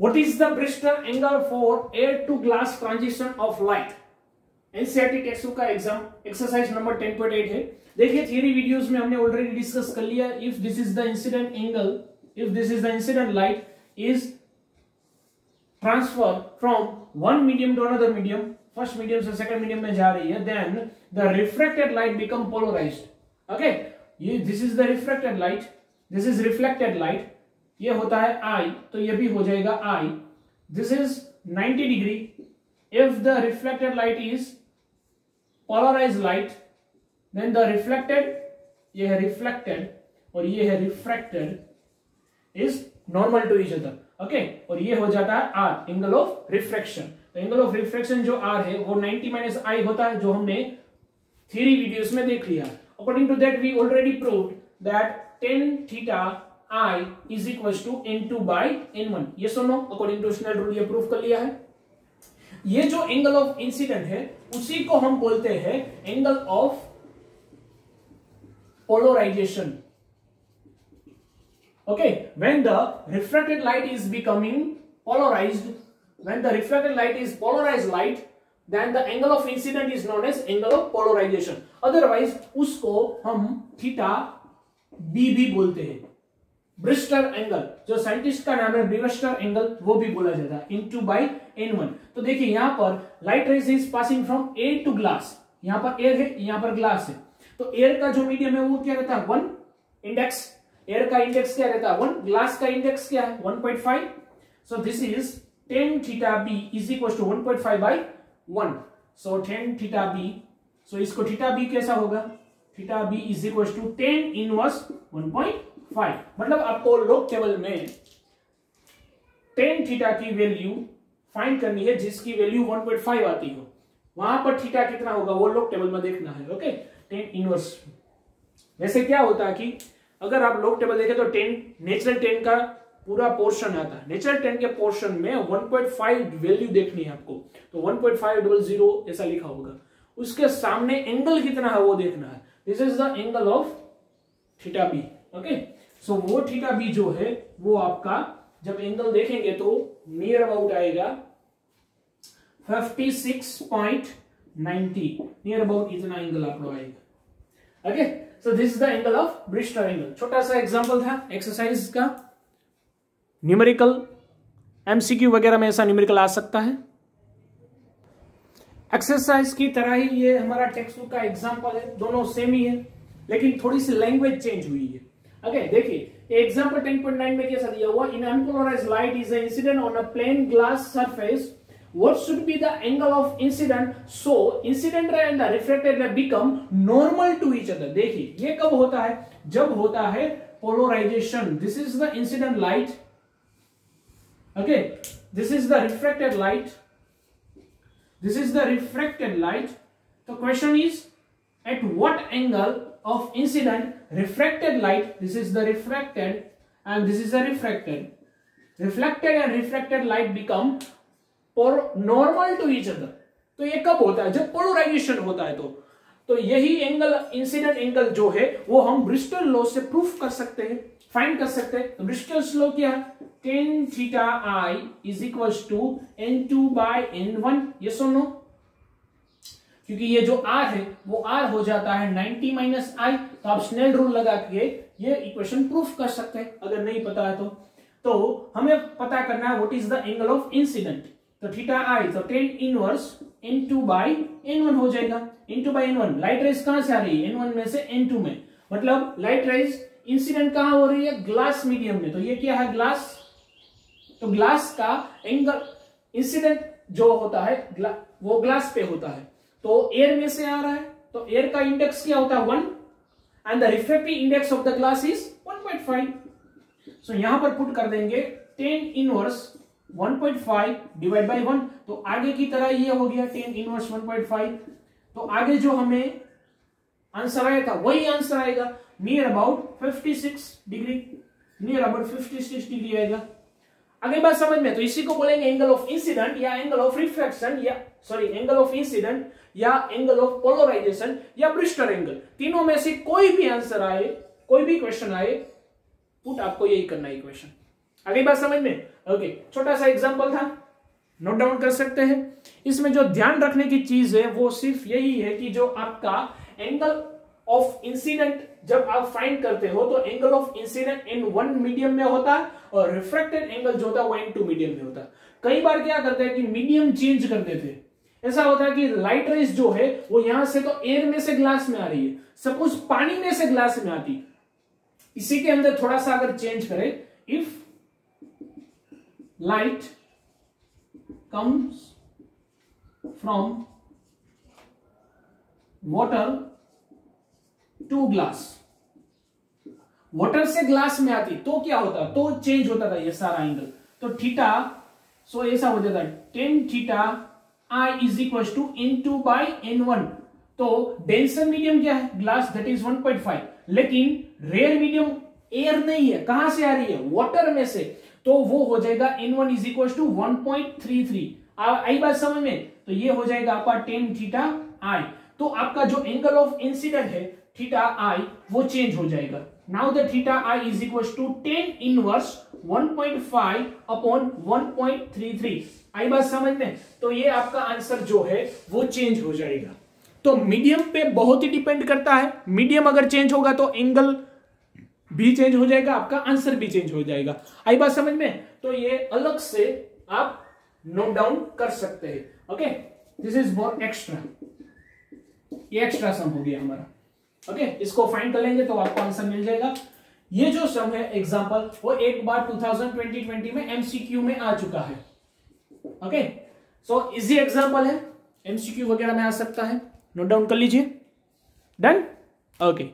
what is the bristol angle for air to glass transition of light? NCERT text book का exam exercise number 10.8 है। देखिए theory videos में हमने already discuss कर लिया if this is the incident angle if this is the incident light is transfer from one medium to another medium first medium से second medium में जा रही है then the reflected light become polarized okay this is the reflected light this is reflected light ये होता है आई तो ये भी हो जाएगा I this is 90 degree if the reflected light is polarized light, then the reflected, ये है reflected और ये है refracted is normal to each other. Okay और ये हो जाता है आर एंगल ऑफ़ रिफ्रैक्शन तो एंगल ऑफ़ रिफ्रैक्शन जो आर है, वो 90 माइनस आई होता है, जो हमने थ्री वीडियोस में देख लिया. According to that we already proved that tan theta equal to N two by N one ये सुनो अकॉर्डिंग टू स्नेल रूल ये प्रूव कर लिया है। ये जो एंगल ऑफ़ इंसिडेंट है, उसी को हम बोलते हैं angle of polarization okay when the reflected light is becoming polarized when the reflected light is polarized light then the angle of incident is known as angle of polarization otherwise उसको हम theta B भी बोलते हैं। Brewster angle जो scientist का नाम है ब्रिवस्टर angle वो भी बोला जाता है N two by N one तो देखिए, यहाँ पर light rays is passing from air to glass यहाँ पर एयर है, यहाँ पर ग्लास है. तो एयर का जो मीडियम है, वो क्या रहता है? वन इंडेक्स एयर का इंडेक्स क्या रहता है? वन ग्लास का इंडेक्स क्या है? One point five so this is tan theta B is equal to one point five by one so tan theta B so इसको थीटा बी कैसा होगा? Theta B is equal to tan inverse one point five. मतलब आपको log table में tan theta की value find करनी है, जिसकी वैल्यू 1.5 आती हो। वहाँ पर थीटा कितना होगा, वो लोग टेबल में देखना है ओके टेन इनवर्स वैसे क्या होता है कि अगर आप लोग टेबल देखें तो टेन नेचुरल टेन का पूरा पोर्शन आता है। नेचुरल टेन के पोर्शन में 1.5 वैल्यू देखनी है आपको। तो 1.5 डबल ज़ीरो ऐसा लिखा होगा। उसके सामने एंगल कितना है, वो देखना है। This is the angle of theta B okay so वो थीटा बी जो है, वो आपका, जब एंगल देखेंगे तो नियर अबाउट आएगा 56.90 नियर अबाउट इतना एंगल आपको आएगा। Okay so this is the angle of Brewster angle छोटा सा एग्जांपल था एक्सरसाइज का। न्यूमेरिकल एमसीक्यू वगैरह में ऐसा न्यूमेरिकल आ सकता है। एक्सरसाइज की तरह ही ये हमारा टेक्स्ट बुक का एग्जांपल है, दोनों सेम ही है, लेकिन थोड़ी सी लैंग्वेज चेंज हुई है। अगेन देखिए एग्ज़ाम्पल टेन पॉइंट नाइन में कैसा दिया हुआ? In unpolarized light is incident on a plane glass surface what should be the angle of incident so incident and the reflected become normal to each other देखिए, ये कब होता है? जब होता है polarization this is the incident light okay this is the reflected light this is the reflected light तो question is at what angle of incident refracted light this is the refracted and this is the refracted reflected and refracted light become normal to each other तो ये कब होता है जब polarisation होता है तो तो यही एंगल इंसिडेंट एंगल जो है वो हम ब्रिस्टल लॉ से प्रूफ कर सकते हैं फाइंड कर सकते हैं तो ब्रिस्टल लॉ क्या है tan theta i is equal to n two by n one ये सुनो क्योंकि ये जो आर है, वो आर हो जाता है 90 माइनस आई तो आप स्नेल रूल लगा के ये इक्वेशन प्रूफ कर सकते हैं, अगर नहीं पता है तो। तो हमें पता करना है what is the angle of incidence तो थीटा आई तो tan inverse n two by n one हो जाएगा। N two by n one light rays कहाँ से आ रही है? एन वन में से एन टू में। मतलब लाइट रेज इंसिडेंट कहाँ हो रही है? ग्लास मीडियम में। तो ये क्या है ग्लास तो ग्लास का एंगल इंसिडेंट जो होता है वो ग्लास पे होता है। तो एयर में से आ रहा है। तो एयर का इंडेक्स क्या होता है? One and the refractive index of the glass is 1.5 so यहाँ पर पुट कर देंगे 10 इनवर्स 1.5 डिवाइड बाय 1 तो आगे की तरह ये हो गया 10 इनवर्स 1.5 तो आगे जो हमें आंसर आया था, वही आंसर आएगा। Near about 56 degree near about 56 degree आएगा। अगली बात समझ में तो इसी को बोलेंगे एंगल ऑफ़ इंसिडेंट या एंगल ऑफ़ रिफ्लेक्शन या सॉरी एंगल ऑफ़ इंसिडेंट या एंगल ऑफ़ पोलराइजेशन या ब्रिस्टर एंगल तीनों में से कोई भी आंसर आए, कोई भी क्वेश्चन आए पुट आपको यही करना है क्वेश्चन अगली बात समझ में ओके छोटा सा एग्ज़ाम्पल था नोट डाउन कर सकते हैं। इसमें जो ध्यान रखने की चीज़ है, वो सिर्फ़ यही है कि जो आपका एंगल ऑफ़ इंसिडेंट जब आप फाइंड करते हो तो angle of incidence in one medium में होता है और रिफ्रेक्टेड एंगल जो होता है, वो इन टू मीडियम में होता है। कई बार क्या करते हैं कि मीडियम चेंज कर देते हैं। ऐसा होता है कि लाइट रेस जो है, वो यहाँ से तो एयर में से ग्लास में आ रही है। सपोज़ पानी में से ग्लास में आती। इसी के अंदर थोड़ा सा अगर चेंज करें if light comes from water to glass. Water से ग्लास में आती तो क्या होता? तो चेंज होता था ये सारा एंगल तो थीटा सो ऐसा हो जाता tan theta i is equal to n two by n one तो डेंसर मीडियम क्या है? ग्लास दैट इज़ 1.5 लेकिन रेयर मीडियम एयर नहीं है। कहाँ से आ रही है? वाटर में से। तो वो हो जाएगा n one is equal to one point three three आई बात समझ में? तो ये हो जाएगा आपका टेन थीटा आई तो आपका जो एंगल ऑफ़ इंसिडेंट है थीटा आई, वो चेंज हो जाएगा। Now the theta i is equal to tan inverse 1.5 upon 1.33 आई बात समझ में? तो ये आपका आंसर जो है, वो चेंज हो जाएगा। तो मीडियम पे बहुत ही डिपेंड करता है। मीडियम अगर चेंज होगा तो एंगल भी चेंज हो जाएगा, आपका आंसर भी चेंज हो जाएगा। आई बात समझ में? तो ये अलग से आप नोट डाउन कर सकते हैं। Okay this is for extra ये एक्स्ट्रा सम हो गया हमारा। ओके इसको फाइंड कर लेंगे तो आपको आंसर मिल जाएगा। ये जो सम है एग्ज़ाम्पल वो एक बार 2020 में एमसीक्यू में आ चुका है। ओके सो इजी एग्ज़ाम्पल है। एमसीक्यू वगैरह में आ सकता है। नोट डाउन कर लीजिए। Done okay